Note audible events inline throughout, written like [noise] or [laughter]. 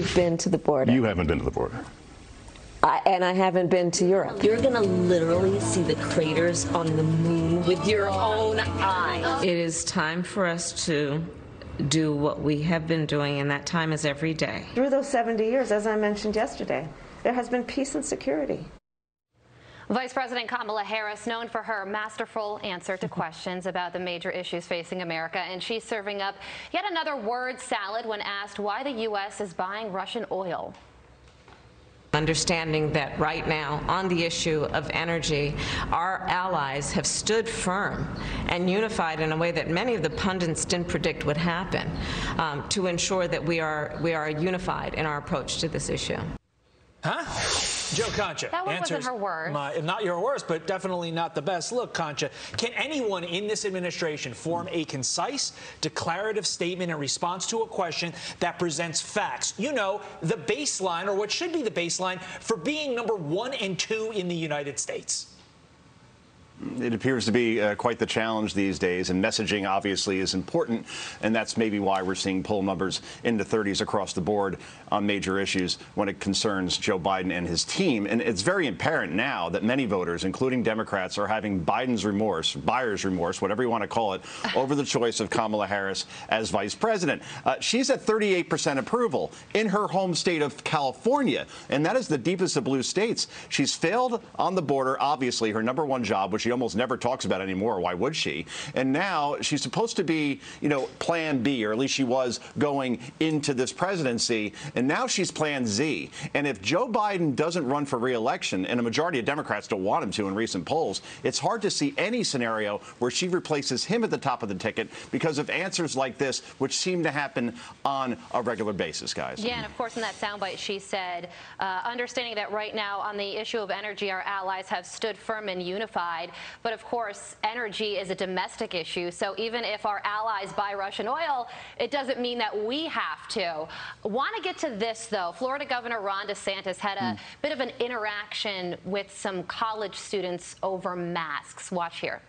we've been to the border. You haven't been to the border. I, and I haven't been to Europe. You're going to literally see the craters on the moon with your own eyes. It is time for us to do what we have been doing, and that time is every day. Through those 70 years, as I mentioned yesterday, there has been peace and security. Vice President Kamala Harris, known for her masterful answer to questions about the major issues facing America, and she's serving up yet another word salad when asked why the U.S. is buying Russian oil. Understanding that right now, on the issue of energy, our allies have stood firm and unified in a way that many of the pundits didn't predict would happen um, to ensure that we are, we are unified in our approach to this issue. Huh? Joe Concha. That one answers wasn't her worst. My, not your worst, but definitely not the best. Look, Concha, can anyone in this administration form a concise, declarative statement in response to a question that presents facts? You know, the baseline, or what should be the baseline, for being number one and two in the United States. It appears to be uh, quite the challenge these days, and messaging obviously is important, and that's maybe why we're seeing poll numbers in the 30s across the board on major issues when it concerns Joe Biden and his team. And it's very apparent now that many voters, including Democrats, are having Biden's remorse, buyer's remorse, whatever you want to call it, [laughs] over the choice of Kamala Harris as vice president. Uh, she's at 38% approval in her home state of California, and that is the deepest of blue states. She's failed on the border, obviously, her number one job, which she almost never talks about anymore. Why would she? And now she's supposed to be, you know, plan B, or at least she was going into this presidency. And now she's plan Z. And if Joe Biden doesn't run for reelection, and a majority of Democrats don't want him to in recent polls, it's hard to see any scenario where she replaces him at the top of the ticket because of answers like this, which seem to happen on a regular basis, guys. Yeah, and of course, in that soundbite, she said, uh, understanding that right now on the issue of energy, our allies have stood firm and unified. But of course, energy is a domestic issue. So even if our allies buy Russian oil, it doesn't mean that we have to. Want to get to this, though. Florida Governor Ron DeSantis had a mm. bit of an interaction with some college students over masks. Watch here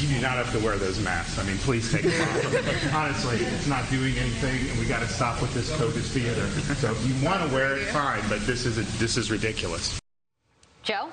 you do not have to wear those masks. I mean, please take them off. [laughs] Honestly, it's not doing anything, and we got to stop with this COVID theater. So if you want to wear it, fine, but this is a, this is ridiculous. Joe.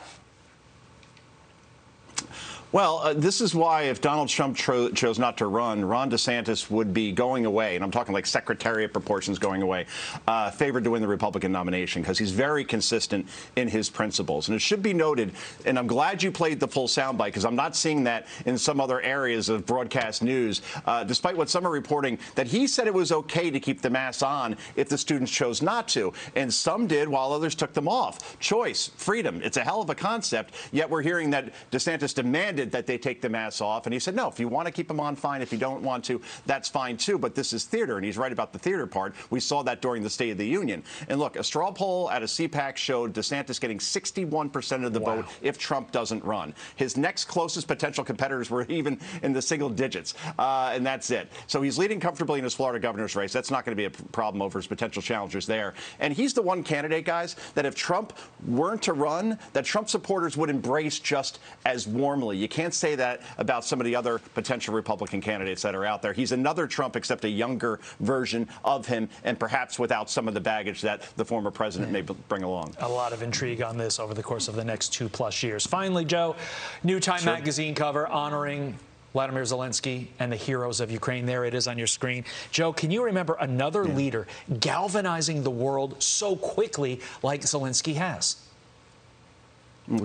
Well, uh, this is why if Donald Trump chose not to run, Ron DeSantis would be going away, and I'm talking like secretariat proportions going away, uh, favored to win the Republican nomination because he's very consistent in his principles. And it should be noted, and I'm glad you played the full soundbite because I'm not seeing that in some other areas of broadcast news, uh, despite what some are reporting, that he said it was okay to keep the masks on if the students chose not to. And some did while others took them off. Choice, freedom, it's a hell of a concept, yet we're hearing that DeSantis demanded demanded that they take the masks off. And he said, no, if you want to keep them on, fine. If you don't want to, that's fine too. But this is theater. And he's right about the theater part. We saw that during the State of the Union. And look, a straw poll at a CPAC showed DeSantis getting 61% of the wow. vote if Trump doesn't run. His next closest potential competitors were [laughs] even in the single digits. Uh, and that's it. So he's leading comfortably in his Florida governor's race. That's not going to be a problem over his potential challengers there. And he's the one candidate, guys, that if Trump weren't to run, that Trump supporters would embrace just as warmly. You can't say that about some of the other potential Republican candidates that are out there. He's another Trump, except a younger version of him, and perhaps without some of the baggage that the former president may bring along. A lot of intrigue on this over the course of the next two plus years. Finally, Joe, new Time sure. magazine cover honoring Vladimir Zelensky and the heroes of Ukraine. There it is on your screen. Joe, can you remember another yeah. leader galvanizing the world so quickly like Zelensky has?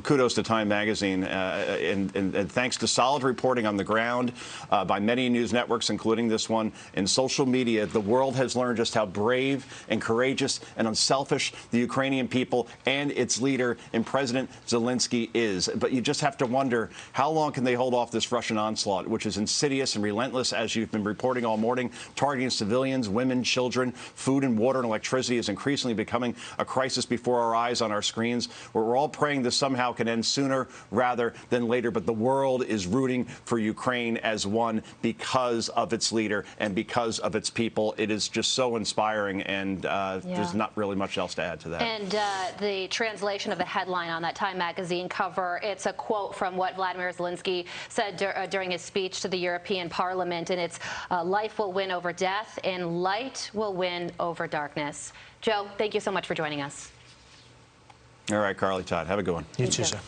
Kudos to Time Magazine, uh, and, and, and, thanks to solid reporting on the ground uh, by many news networks, including this one, and social media, the world has learned just how brave and courageous and unselfish the Ukrainian people and its leader and President Zelensky is. But you just have to wonder how long can they hold off this Russian onslaught, which is insidious and relentless, as you've been reporting all morning, targeting civilians, women, children. Food and water and electricity is increasingly becoming a crisis before our eyes on our screens. We're all praying this summer somehow can end sooner rather than later. But the world is rooting for Ukraine as one because of its leader and because of its people. It is just so inspiring, and uh, Yeah. there's not really much else to add to that. And uh, the translation of the headline on that Time magazine cover, it's a quote from what Vladimir Zelensky said dur- uh, during his speech to the European Parliament, and it's uh, life will win over death and light will win over darkness. Joe, thank you so much for joining us. All right, Carley Todd, have a good one. You too, sir.